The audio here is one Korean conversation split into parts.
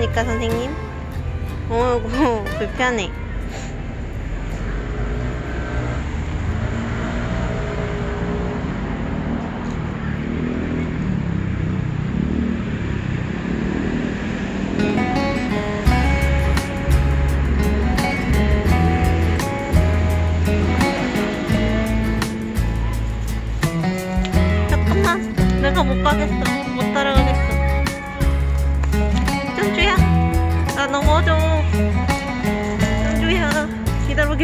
것입니까, 선생님? 어이구, 불편해. 내가 못 가겠어.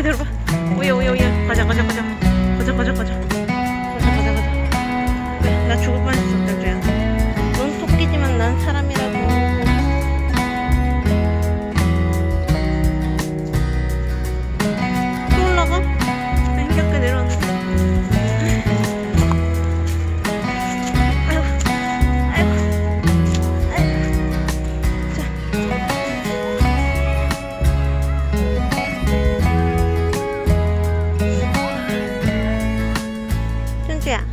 기다려봐. 오야, 오야, 오야. 가자, 가자, 가자. 가자, 가자, 가자. 가자, 가자, 가자. 나 죽을 뻔했어, 짱주야. 넌 토끼지만 난 사람 춘주야.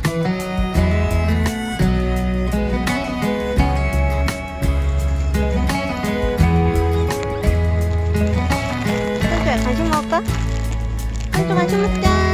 춘주야, 간식 먹을까? 춘주 간식 먹자.